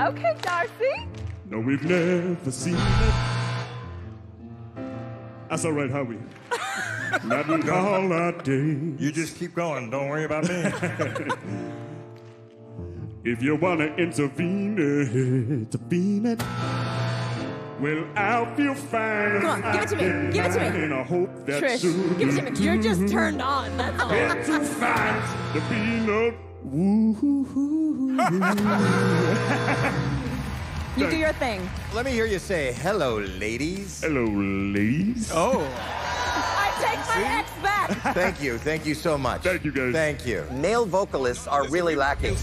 Okay, Darcy. No, we've never seen it. That's all right, Howie. Not in all our days. You just keep going. Don't worry about me. If you wanna intervene, uh, intervene it. Well, I'll feel fine. Come on, give it to me. Give it to me. can, And I hope that Trish, soon give it to me. You're just turned on. That's all. Get too fine to be no. Woo-hoo-hoo. You do your thing. Let me hear you say hello, ladies. Hello, ladies. oh. I take my ex back. Thank you. Thank you so much. Thank you, guys. Thank you. Male vocalists are really lacking.